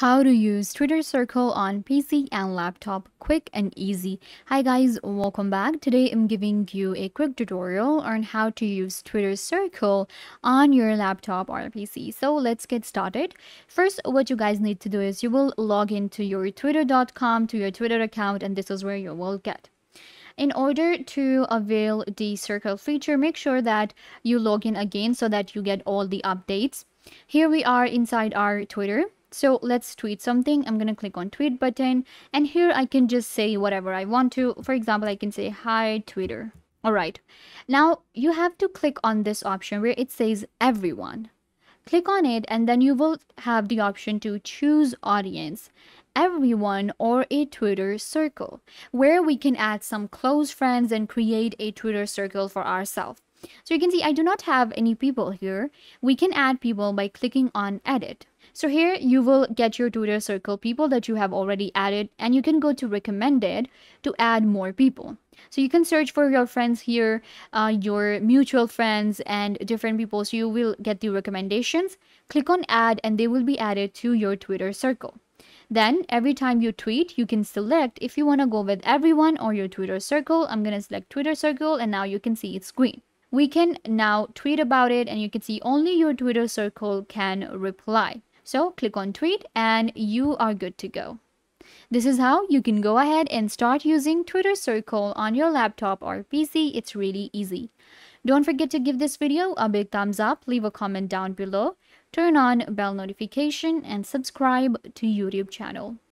How to use Twitter Circle on PC and laptop quick and easy. Hi guys, welcome back. Today I'm giving you a quick tutorial on how to use Twitter Circle on your laptop or PC. So let's get started. First, what you guys need to do is you will log into your twitter.com to your Twitter account and this is where you will get. In order to avail the circle feature, make sure that you log in again so that you get all the updates. Here we are inside our Twitter so let's tweet something. I'm going to click on tweet button and here I can just say whatever I want to. For example, I can say hi Twitter. All right. Now you have to click on this option where it says everyone. Click on it and then you will have the option to choose audience everyone or a Twitter circle where we can add some close friends and create a Twitter circle for ourselves. So you can see I do not have any people here. We can add people by clicking on edit. So here you will get your Twitter circle people that you have already added and you can go to recommended to add more people. So you can search for your friends here, uh, your mutual friends and different people. So you will get the recommendations. Click on add and they will be added to your Twitter circle. Then every time you tweet, you can select if you want to go with everyone or your Twitter circle. I'm going to select Twitter circle and now you can see it's green. We can now tweet about it and you can see only your Twitter circle can reply. So click on tweet and you are good to go. This is how you can go ahead and start using Twitter Circle on your laptop or PC. It's really easy. Don't forget to give this video a big thumbs up, leave a comment down below, turn on bell notification and subscribe to YouTube channel.